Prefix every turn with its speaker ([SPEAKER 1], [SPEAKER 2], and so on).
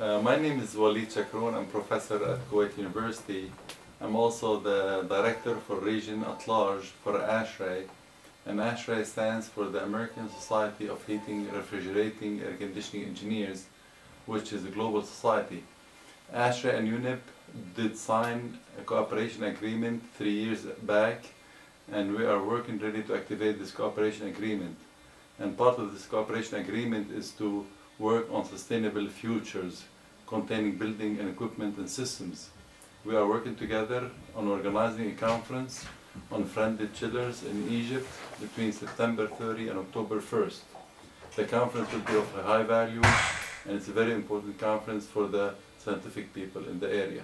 [SPEAKER 1] Uh, my name is Walid Chakroun. I'm professor at Kuwait University. I'm also the director for region at large for ASHRAE. And ASHRAE stands for the American Society of Heating, Refrigerating, Air Conditioning Engineers, which is a global society. ASHRAE and UNEP did sign a cooperation agreement three years back, and we are working ready to activate this cooperation agreement. And part of this cooperation agreement is to work on sustainable futures containing building and equipment and systems. We are working together on organizing a conference on friendly chillers in Egypt between September 30 and October 1st. The conference will be of high value and it's a very important conference for the scientific people in the area.